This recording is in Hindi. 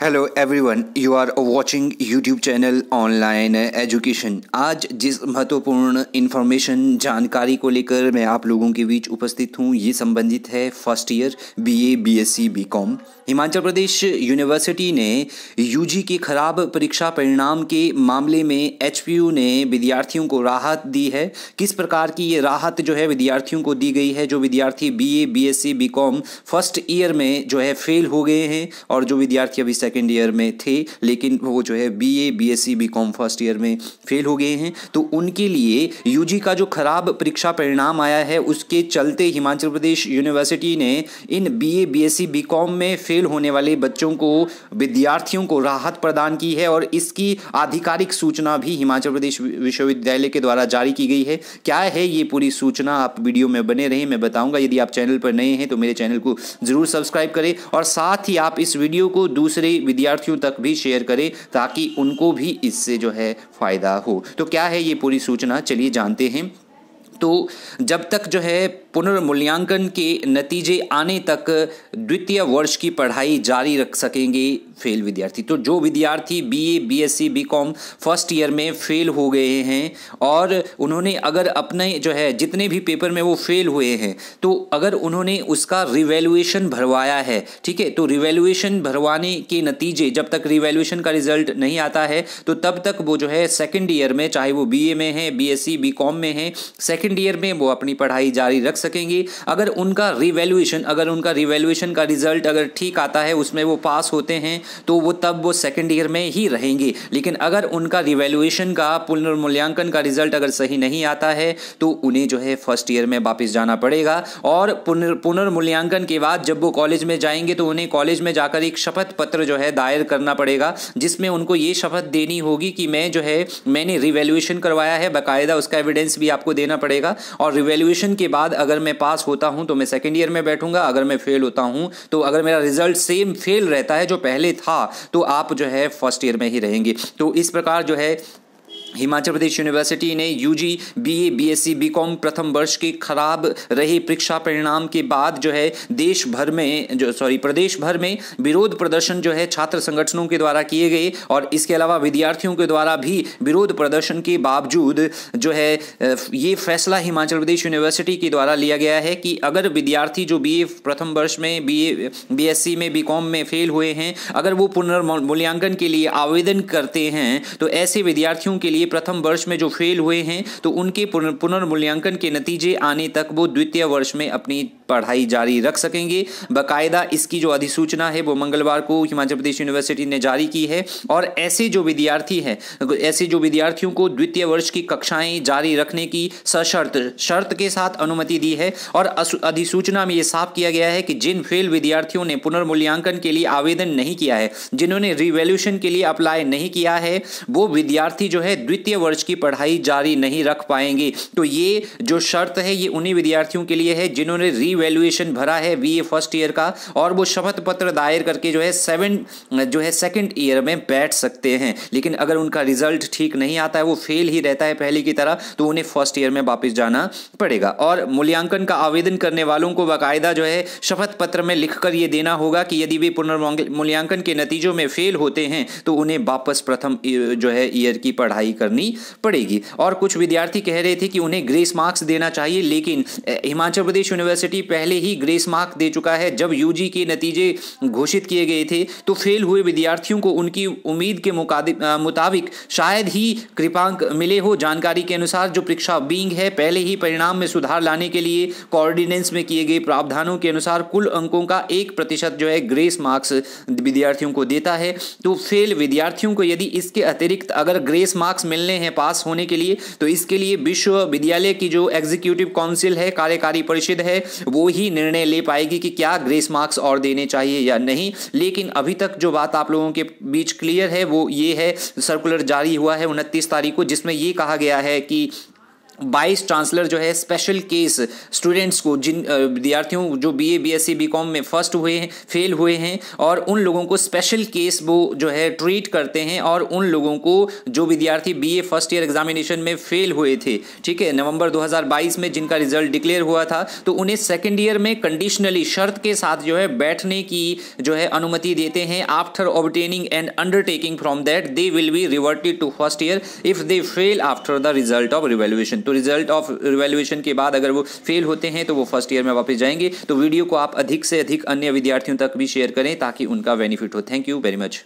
Hello everyone you are watching YouTube channel online education आज जिस महत्वपूर्ण इन्फॉर्मेशन जानकारी को लेकर मैं आप लोगों के बीच उपस्थित हूँ, ये संबंधित है first year BA BSc BCom Himachal Pradesh university ने यूजी के खराब परीक्षा परिणाम के मामले में एचपीयू ने विद्यार्थियों को राहत दी है। किस प्रकार की ये राहत जो है विद्यार्थियों को दी गई है, जो विद्यार्थी BA BSc BCom first year में जो है फेल हो गए हैं और जो विद्यार्थी अभी सेकेंड ईयर में थे, लेकिन वो जो है B A B S C B com first year में फेल हो गए हैं। तो उनके लिए यूजी का जो खराब परीक्षा परिणाम आया है, उसके चलते हिमाचल प्रदेश यूनिवर्सिटी ने इन B A B S C B com में फेल होने वाले बच्चों को, विद्यार्थियों को राहत प्रदान की है और इसकी आधिकारिक सूचना भी हिमाचल प्रदेश विश्वविद्यालय के द्वारा जारी की गई है। क्या है ये पूरी सूचना? आप वीडियो में बने रहें, मैं बताऊँगा। यदि आप चैनल पर नए हैं तो मेरे चैनल को ज़रूर सब्सक्राइब करें और साथ ही आप इस वीडियो को दूसरे विद्यार्थियों तक भी शेयर करें ताकि उनको भी इससे जो है फ़ायदा हो। तो क्या है ये पूरी सूचना? चलिए जानते हैं। तो जब तक जो है पुनर्मूल्यांकन के नतीजे आने तक द्वितीय वर्ष की पढ़ाई जारी रख सकेंगे फेल विद्यार्थी। तो जो विद्यार्थी BA BSc BCom first year में फेल हो गए हैं और उन्होंने अगर अपने जो है जितने भी पेपर में वो फेल हुए हैं तो अगर उन्होंने उसका रिवेल्युएशन भरवाया है, ठीक है? तो रिवेल्युएशन भरवाने के नतीजे, जब तक रिवेल्युएशन का रिज़ल्ट नहीं आता है तो तब तक वो जो है सेकेंड ईयर में, चाहे वो बीए में है बी एस में है सेकेंड ईयर में वो अपनी पढ़ाई जारी रख सकेंगे। अगर उनका रिवेल्यूशन अगर उनका रिवेल्युएशन का रिज़ल्ट अगर ठीक आता है, उसमें वो पास होते हैं तो वो तब वो सेकेंड ईयर में ही रहेंगे। लेकिन अगर उनका रिवेल्युएशन का पुनर्मूल्यांकन का रिज़ल्ट अगर सही नहीं आता है तो उन्हें जो है फ़र्स्ट ईयर में वापस जाना पड़ेगा। और पुनर् पुनर्मूल्यांकन के बाद जब वो कॉलेज में जाएँगे तो उन्हें कॉलेज में जाकर एक शपथ पत्र जो है दायर करना पड़ेगा, जिसमें उनको ये शपथ देनी होगी कि मैं जो है, मैंने रिवेल्युएशन करवाया है, बाकायदा उसका एविडेंस भी आपको देना पड़ेगा। और रिवेल्यूशन के बाद अगर मैं पास होता हूँ तो मैं सेकेंड ईयर में बैठूँगा। अगर मैं फेल होता हूँ तो अगर मेरा रिज़ल्ट सेम फेल रहता है जो पहले था तो आप जो है फ़र्स्ट ईयर में ही रहेंगे। तो इस प्रकार जो है हिमाचल प्रदेश यूनिवर्सिटी ने यूजी बीए बीएससी बीकॉम प्रथम वर्ष के खराब रहे परीक्षा परिणाम के बाद जो है देश भर में जो सॉरी प्रदेश भर में विरोध प्रदर्शन जो है छात्र संगठनों के द्वारा किए गए और इसके अलावा विद्यार्थियों के द्वारा भी विरोध प्रदर्शन के बावजूद जो है ये फैसला हिमाचल प्रदेश यूनिवर्सिटी के द्वारा लिया गया है कि अगर विद्यार्थी जो बीए प्रथम वर्ष में बी ए में बी में फेल हुए हैं, अगर वो पुनर्मूल्यांकन के लिए आवेदन करते हैं तो ऐसे विद्यार्थियों के लिए लिए प्रथम वर्ष में जो फेल हुए हैं तो उनके पुनर्मूल्यांकन के नतीजे आने तक वो द्वितीय वर्ष में अपनी पढ़ाई जारी रख सकेंगे। बाकायदा इसकी जो अधिसूचना है, वो मंगलवार को हिमाचल प्रदेश यूनिवर्सिटी ने जारी की है और ऐसे जो विद्यार्थी हैं, ऐसे जो विद्यार्थियों को द्वितीय वर्ष की कक्षाएँ जारी रखने की सशर्त, शर्त के साथ अनुमति दी है और अधिसूचना में ये साफ़ किया गया है कि जिन फेल विद्यार्थियों ने पुनर्मूल्यांकन के लिए आवेदन नहीं किया है, जिन्होंने रिवेल्यूशन के लिए अप्लाई नहीं किया है, वो विद्यार्थी जो है द्वितीय वर्ष की पढ़ाई जारी नहीं रख पाएँगे। तो ये जो शर्त है, ये उन्हीं विद्यार्थियों के लिए है जिन्होंने रीवैल्यूएशन भरा है बी ए फ़र्स्ट ईयर का और वो शपथ पत्र दायर करके जो है सेवन जो है सेकेंड ईयर में बैठ सकते हैं। लेकिन अगर उनका रिज़ल्ट ठीक नहीं आता है, वो फेल ही रहता है पहले की तरह तो उन्हें फ़र्स्ट ईयर में वापस जाना पड़ेगा। और मूल्यांकन का आवेदन करने वालों को बाकायदा जो है शपथ पत्र में लिखकर ये देना होगा कि यदि वे पुनर्मूल्यांकन के नतीजों में फेल होते हैं तो उन्हें वापस प्रथम, जो है ईयर की पढ़ाई करनी पड़ेगी। और कुछ विद्यार्थी कह रहे थे कि उन्हें ग्रेस मार्क्स देना चाहिए, लेकिन हिमाचल प्रदेश यूनिवर्सिटी पहले ही ग्रेस मार्क दे चुका है। जब यूजी के नतीजे घोषित किए गए थे तो फेल हुए विद्यार्थियों को उनकी उम्मीद के मुताबिक शायद ही कृपांक मिले हो। जानकारी के अनुसार जो परीक्षा बींग है, पहले ही परिणाम में सुधार लाने के लिए कोऑर्डिनेंस में किए गए प्रावधानों के अनुसार कुल अंकों का एक प्रतिशत जो है ग्रेस मार्क्स विद्यार्थियों को देता है। तो फेल विद्यार्थियों को यदि इसके अतिरिक्त अगर ग्रेस मार्क्स मिलने हैं पास होने के लिए। तो इसके लिए विश्वविद्यालय की जो एग्जीक्यूटिव काउंसिल है, कार्यकारी परिषद है, वो ही निर्णय ले पाएगी कि क्या ग्रेस मार्क्स और देने चाहिए या नहीं। लेकिन अभी तक जो बात आप लोगों के बीच क्लियर है, वो ये है सर्कुलर जारी हुआ है उनतीस तारीख को, जिसमें ये कहा गया है कि बाईस चांसलर जो है स्पेशल केस स्टूडेंट्स को जिन विद्यार्थियों जो B A B S C B com में फ़र्स्ट हुए हैं फेल हुए हैं और उन लोगों को स्पेशल केस वो जो है ट्रीट करते हैं और उन लोगों को जो विद्यार्थी B A first year examination में फेल हुए थे, ठीक है? नवंबर 2022 में जिनका रिज़ल्ट डिक्लेयर हुआ था तो उन्हें सेकेंड ईयर में कंडीशनली शर्त के साथ जो है बैठने की जो है अनुमति देते हैं। After obtaining and undertaking from that they will be reverted to first year if they fail after the result of revaluation तो रिज़ल्ट ऑफ़ रिवेल्यूशन के बाद अगर वो फेल होते हैं तो वो फ़र्स्ट ईयर में वापस जाएँगे। तो वीडियो को आप अधिक से अधिक अन्य विद्यार्थियों तक भी शेयर करें ताकि उनका बेनिफिट हो। Thank you very much